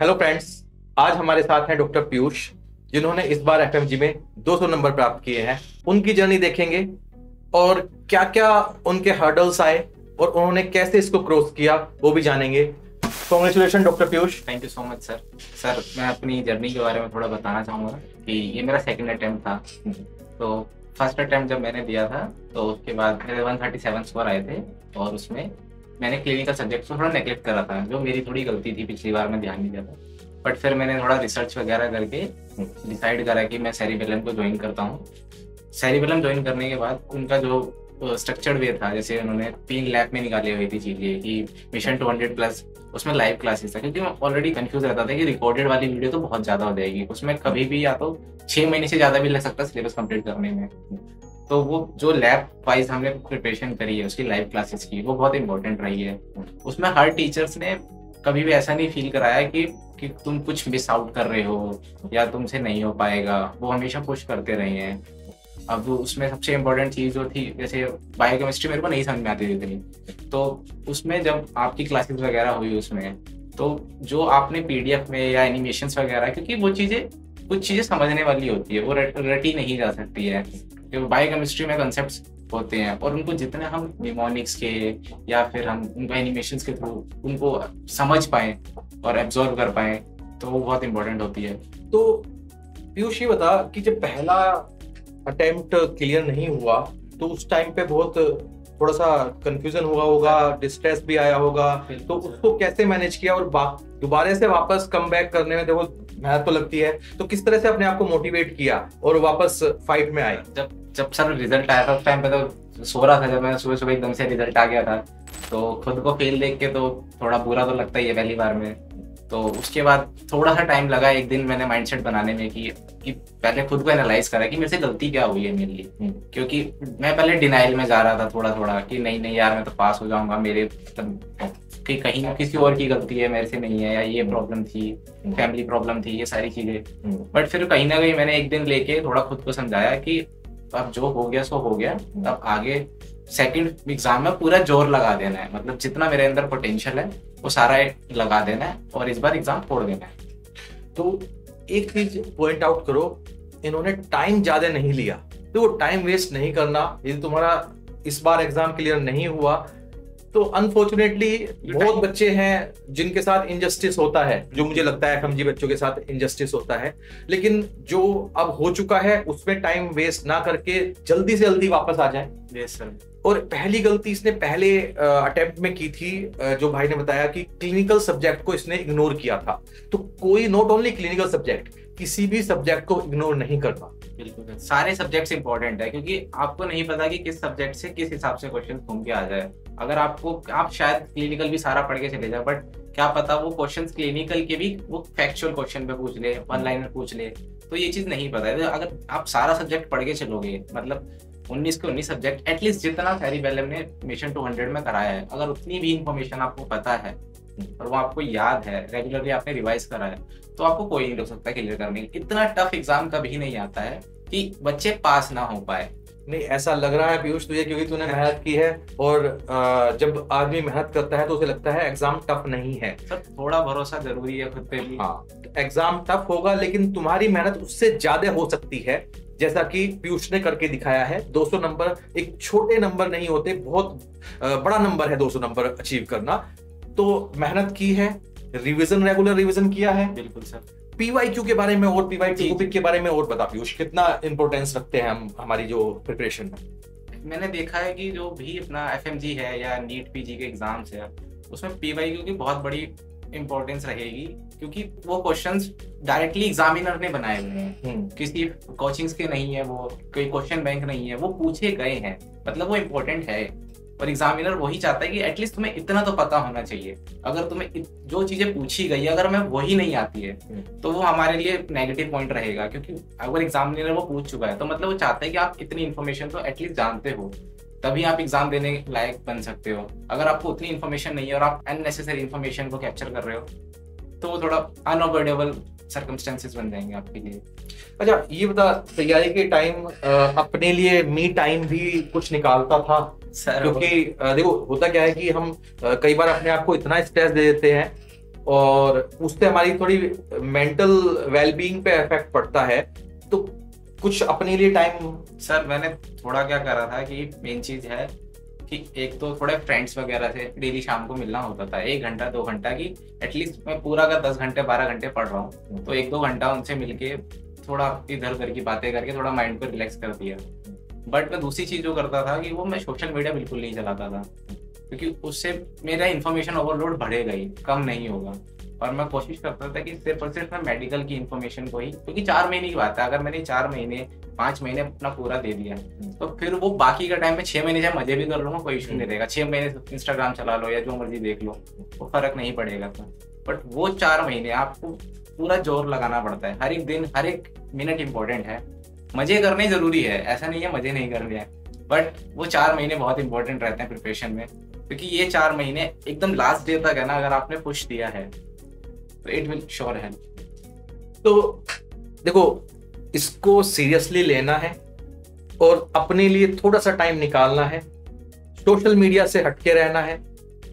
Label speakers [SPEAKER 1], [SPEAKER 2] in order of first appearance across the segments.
[SPEAKER 1] Hello friends आज हमारे साथ हैं डॉक्टर पीयूष जिन्होंने इस बार एफ़ में 200 नंबर प्राप्त किए हैं। उनकी जर्नी देखेंगे और क्या क्या उनके हर्डल्स आए और उन्होंने कैसे इसको क्रॉस किया, वो भी जानेंगे। Congratulation doctor Piyush
[SPEAKER 2] thank you so much sir sir मैं अपनी जर्नी के बारे में थोड़ा बताना चाहूँगा कि ये मेरा सेकेंड अटेम्प्ट था। तो फ़र्स्ट अटेम्प्ट जब मैंने दिया था तो उसके बाद मेरे 137 स्कोर आए थे और उसमें मैंने क्लिनिकल सब्जेक्ट को थोड़ा नेग्लेक्ट करा था, जो मेरी थोड़ी गलती थी, पिछली बार में ध्यान नहीं दिया था। बट फिर मैंने थोड़ा रिसर्च वगैरह करके डिसाइड करा कि मैं सेरिबेलम को ज्वाइन करता हूँ। सेरिबेलम ज्वाइन करने के बाद उनका जो स्ट्रक्चर्ड वे था, जैसे उन्होंने तीन लैब में निकाली हुई थी चीज़ें, कि मिशन टू हंड्रेड प्लस उसमें लाइव क्लासेस था, क्योंकि मैं ऑलरेडी कंफ्यूज रहता था कि रिकॉर्डेड वाली वीडियो तो बहुत ज़्यादा हो जाएगी। उसमें कभी भी या तो छह महीने से ज़्यादा भी लग सकता है सिलेबस कंप्लीट करने में। तो वो जो लैब वाइज हमने प्रिपरेशन करी है, उसकी लाइव क्लासेस की, वो बहुत इंपॉर्टेंट रही है। उसमें हर टीचर्स ने कभी भी ऐसा नहीं फील कराया कि कि तुम कुछ मिस आउट कर रहे हो, या तुमसे नहीं हो पाएगा। वो हमेशा पुश करते रहे हैं। अब उसमें सबसे इम्पोर्टेंट चीज़ जो थी, जैसे बायोकेमिस्ट्री मेरे को नहीं समझ में आती थी इतनी। तो उसमें जब आपकी क्लासेस वगैरह हुई उसमें तो जो आपने पीडीएफ में या एनिमेशन वगैरह, क्योंकि वो चीज़ें कुछ चीज़ें समझने वाली होती है वो रटी नहीं जा सकती है। जो बायोकेमिस्ट्री में कंसेप्ट होते हैं और उनको जितने हम निमोनिक्स के या फिर हम उनको एनिमेशन के थ्रू उनको समझ पाए और एब्जॉर्व कर पाए तो वो बहुत इंपॉर्टेंट होती है।
[SPEAKER 1] तो पीयूष ये बता कि जब पहला अटेम्प्ट क्लियर नहीं हुआ तो उस टाइम पे बहुत थोड़ा सा कंफ्यूजन हुआ होगा डिस्ट्रेस भी आया होगा तो उसको कैसे मैनेज किया और दोबारा से वापस कम बैक करने में देखो मेहनत तो लगती है। तो किस तरह से अपने आप को मोटिवेट किया और वापस फाइट में आए?
[SPEAKER 2] जब जब सर रिज़ल्ट आया था उस टाइम पे तो सो रहा था जब मैं सुबह सुबह एकदम से रिज़ल्ट आ गया था। तो खुद को फेल देख के तो थोड़ा बुरा तो लगता ही है पहली बार में। तो उसके बाद थोड़ा सा टाइम लगा एक दिन मैंने माइंडसेट बनाने में कि कि पहले खुद को एनालाइज करा कि मेरे से गलती क्या हुई है मेरे लिए। हम्म। क्योंकि मैं पहले डिनाइल में जा रहा था थोड़ा थोड़ा कि नहीं नहीं यार मैं तो पास हो जाऊँगा मेरे कि कहीं ना किसी और की गलती है, मेरे से नहीं है, या ये प्रॉब्लम थी फैमिली प्रॉब्लम थी, ये सारी चीज़ें। बट। फिर कहीं ना कहीं मैंने एक दिन लेके थोड़ा खुद को समझाया कि अब जो हो गया, सो हो गया। अब आगे सेकंड एग्ज़ाम में पूरा ज़ोर लगा देना है। मतलब जितना मेरे अंदर पोटेंशियल है, वो सारा लगा देना है और इस बार एग्ज़ाम फोड़ देना है।
[SPEAKER 1] तो एक चीज़ पॉइंट आउट करो, इन्होंने टाइम ज़्यादा नहीं लिया। तो वो टाइम वेस्ट नहीं करना, यदि तुम्हारा इस बार एग्ज़ाम क्लियर नहीं हुआ तो अनफॉर्चुनेटली बहुत बच्चे हैं जिनके साथ इनजस्टिस होता है जो मुझे लगता है एफएमजी बच्चों के साथ इनजस्टिस होता है। लेकिन जो अब हो चुका है उसमें टाइम वेस्ट ना करके जल्दी से जल्दी वापस आ जाए।
[SPEAKER 2] सर
[SPEAKER 1] और पहली गलती इसने पहले अटेम्प्ट में की थी जो भाई ने बताया कि क्लिनिकल सब्जेक्ट को इसने इग्नोर किया था। तो कोई नॉट ओनली क्लिनिकल सब्जेक्ट किसी भी सब्जेक्ट को इग्नोर नहीं करना
[SPEAKER 2] बिल्कुल सारे सब्जेक्ट्स इंपॉर्टेंट है, क्योंकि आपको नहीं पता कि किस सब्जेक्ट से किस हिसाब से क्वेश्चन घूम के आ जाए। अगर आपको, आप शायद क्लिनिकल भी सारा पढ़ के चले जाए बट क्या पता वो क्वेश्चंस क्लिनिकल के भी वो फैक्चुअल क्वेश्चन पे पूछ ले वन लाइनर पूछ ले तो ये चीज़ नहीं पता है। तो अगर आप सारा सब्जेक्ट पढ़ के चलोगे मतलब उन्नीस के उन्नीस सब्जेक्ट एटलीस्ट जितना सैरी बेलम ने मिशन टू हंड्रेड में कराया है, अगर उतनी भी इंफॉर्मेशन आपको पता है और वो आपको याद है रेगुलरली आपने रिवाइज करा है तो आपको कोई नहीं रोक सकता क्लियर करने इतना टफ एग्ज़ाम कभी नहीं आता है कि बच्चे पास ना हो पाए।
[SPEAKER 1] नहीं ऐसा लग रहा है पीयूष तुझे क्योंकि तूने मेहनत की है और जब आदमी मेहनत करता है तो उसे लगता है एग्ज़ाम टफ नहीं है।
[SPEAKER 2] सर थोड़ा भरोसा ज़रूरी है खुद पे भी।
[SPEAKER 1] हाँ एग्ज़ाम टफ होगा लेकिन तुम्हारी मेहनत उससे ज़्यादा हो सकती है जैसा कि पीयूष ने करके दिखाया है 200 नंबर एक छोटे नंबर नहीं होते बहुत बड़ा नंबर है 200 नंबर अचीव करना तो मेहनत की है रिवीजन रेगुलर रिवीजन किया है।
[SPEAKER 2] बिल्कुल सर।
[SPEAKER 1] पीवाईक्यू के बारे में और पीवाई टॉपिक के बारे में और बता पीयूष कितना इंपॉर्टेंस रखते हैं हम हमारी जो प्रिपरेशन में
[SPEAKER 2] मैंने देखा है कि जो भी अपना एफएमजी है या नीट पीजी के एग्ज़ाम्स है उसमें पीवाईक्यू की बहुत बड़ी इंपॉर्टेंस रहेगी क्योंकि वो क्वेश्चंस डायरेक्टली एग्जामिनर ने बनाए हुए हैं। हम्म। किसी कोचिंग्स के नहीं है वो कोई क्वेश्चन बैंक नहीं है वो पूछे गए हैं। मतलब वो इम्पोर्टेंट है। और एग्जामिनर वही चाहता है कि एटलीस्ट तुम्हें इतना तो पता होना चाहिए अगर तुम्हें इत, जो चीज़ें पूछी गई अगर हमें वही नहीं आती है हम्म। तो वो हमारे लिए नेगेटिव पॉइंट रहेगा क्योंकि अगर एग्जामिनर वो पूछ चुका है तो मतलब वो चाहता है कि आप इतनी इन्फॉर्मेशन तो एटलीस्ट जानते हो तभी आप एग्ज़ाम देने लायक बन सकते हो अगर आपको उतनी इन्फॉर्मेशन नहीं है और आप अननेसेसरी इन्फॉर्मेशन को कैप्चर कर रहे हो तो वो थोड़ा अनअवॉइडेबल सर्कमस्टेंसेस बन जाएँगे आपके लिए।
[SPEAKER 1] अच्छा ये बता तैयारी के टाइम अपने लिए मी टाइम भी कुछ निकालता था? क्योंकि देखो होता क्या है कि हम कई बार अपने आप को इतना स्ट्रेस दे देते हैं और उससे हमारी थोड़ी मेंटल वेलबींग पे इफ़ेक्ट पड़ता है। तो कुछ अपने लिए टाइम
[SPEAKER 2] सर मैंने थोड़ा क्या करा था कि मेन चीज़ है कि एक तो थोड़े फ्रेंड्स वगैरह से डेली शाम को मिलना होता था, एक घंटा, दो घंटा की एटलीस्ट मैं पूरा का दस घंटे, बारह घंटे पढ़ रहा हूँ तो एक दो घंटा उनसे मिलके थोड़ा इधर उधर की बातें करके थोड़ा माइंड को रिलैक्स कर दिया। बट मैं दूसरी चीज़ जो करता था कि वो मैं सोशल मीडिया बिल्कुल नहीं चलाता था। क्योंकि उससे मेरा इन्फॉर्मेशन ओवरलोड बढ़ेगा ही, कम नहीं होगा। और मैं कोशिश करता था कि सिर्फ़ और सिर्फ़ मैं मेडिकल की इन्फॉर्मेशन को ही, क्योंकि चार महीने की बात है, अगर मैंने चार महीने, पाँच महीने अपना पूरा दे दिया तो फिर वो बाकी का टाइम में छह महीने चाहे मज़े भी कर लूँगा, कोई इशू नहीं रहेगा। छह महीने इंस्टाग्राम चला लो या जो मर्ज़ी देख लो, वो फ़र्क नहीं पड़ेगा था। बट वो चार महीने आपको पूरा ज़ोर लगाना पड़ता है। हर एक दिन, हर एक मिनट इंपॉर्टेंट है। मज़े करने ज़रूरी है, ऐसा नहीं है मज़े नहीं करने हैं। बट वो चार महीने बहुत इंपॉर्टेंट रहते हैं प्रिपरेशन में। क्योंकि ये चार महीने एकदम लास्ट डे तक है ना, अगर आपने पुश दिया है तो इट विल श्योर है।
[SPEAKER 1] तो देखो, इसको सीरियसली लेना है और अपने लिए थोड़ा सा टाइम निकालना है सोशल मीडिया से हटके रहना है।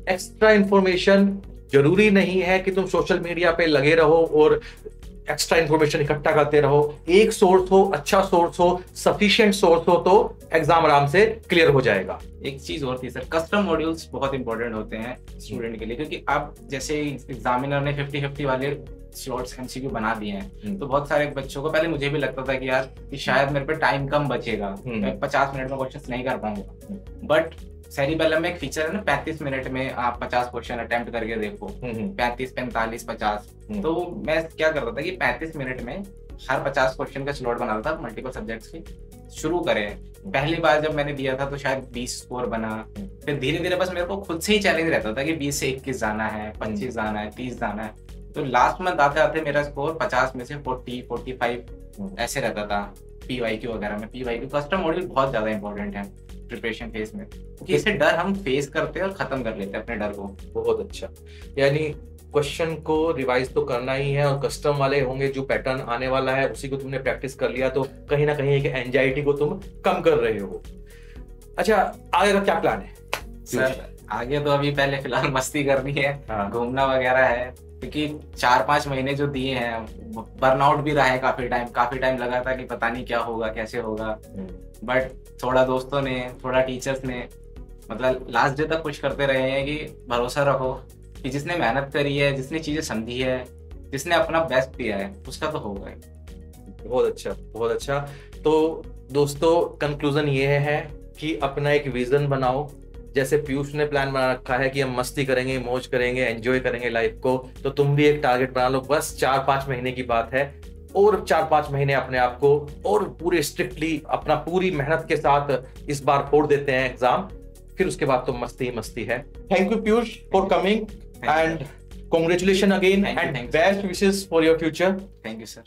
[SPEAKER 1] एक्स्ट्रा इंफॉर्मेशन ज़रूरी नहीं है कि तुम सोशल मीडिया पे लगे रहो और एक्स्ट्रा इंफॉर्मेशन इकट्ठा करते रहो। एक सोर्स हो अच्छा सोर्स हो सफिशियंट सोर्स हो तो एग्ज़ाम आराम से क्लियर हो जाएगा।
[SPEAKER 2] एक चीज़ और थी सर कस्टम मॉड्यूल्स बहुत इंपॉर्टेंट होते हैं स्टूडेंट के लिए क्योंकि आप जैसे एग्जामिनर ने फिफ्टी फिफ्टी वाले स्लॉट्स एमसीक्यू बना दिए हैं हम्म। तो बहुत सारे बच्चों को पहले मुझे भी लगता था कि यार कि शायद मेरे पे टाइम कम बचेगा। हम्म। मैं पचास मिनट में क्वेश्चन नहीं कर पाऊँगा। बट सेरिबेलम में एक फीचर है ना पैंतीस मिनट में आप पचास क्वेश्चन अटेम्प्ट करके देखो। हम्म, हम्म। पैंतीस पैंतालीस पचास। हम्म। तो मैं क्या करता था कि पैंतीस मिनट में हर पचास क्वेश्चन का स्लॉट बनाता था मल्टीपल सब्जेक्ट्स की। शुरू करें। पहली बार जब मैंने दिया था तो शायद बीस स्कोर बना। फिर धीरे धीरे बस मेरे को खुद से ही चैलेंज रहता था कि बीस से इक्कीस जाना है पच्चीस जाना है तीस जाना है। तो लास्ट मंथ आते आते मेरा स्कोर पचास में से फोर्टी फोर्टी फाइव ऐसे रहता था। पी वाई क्यू वगैरह में। P Y Q custom module बहुत ज़्यादा इंपॉर्टेंट है। प्रिपरेशन फ़ेज़ में। क्योंकि इसे डर हम फेस करते हैं और खत्म कर लेते हैं अपने डर को।
[SPEAKER 1] बहुत अच्छा। यानी क्वेश्चन को रिवाइज तो करना ही है और कस्टम वाले होंगे जो पैटर्न आने वाला है उसी को तुमने प्रैक्टिस कर लिया तो कहीं ना कहीं एक एंजाइटी को तुम कम कर रहे हो। अच्छा आगे का क्या प्लान है?
[SPEAKER 2] सर आगे तो अभी पहले फ़िलहाल मस्ती करनी है हाँ। घूमना वगैरह है। क्योंकि चार पाँच महीने जो दिए हैं बर्नआउट भी रहा है काफ़ी टाइम काफ़ी टाइम लगा था कि पता नहीं क्या होगा कैसे होगा। But hmm. थोड़ा दोस्तों ने थोड़ा टीचर्स ने मतलब लास्ट डे तक कुछ करते रहे हैं कि भरोसा रखो कि जिसने मेहनत करी है जिसने चीज़ें समझी है जिसने अपना बेस्ट दिया है उसका तो होगा ही।
[SPEAKER 1] बहुत अच्छा बहुत अच्छा। तो दोस्तों कंक्लूजन ये है कि अपना एक विजन बनाओ जैसे पीयूष ने प्लान बना रखा है कि हम मस्ती करेंगे मौज करेंगे एंजॉय करेंगे लाइफ को तो तुम भी एक टारगेट बना लो। बस चार पाँच महीने की बात है। और चार पाँच महीने अपने आप को और पूरे स्ट्रिक्टली अपना पूरी मेहनत के साथ इस बार फोड़ देते हैं एग्ज़ाम फिर उसके बाद तो मस्ती ही मस्ती है। Thank you Piyush for coming and congratulation again and best wishes for your future
[SPEAKER 2] thank you sir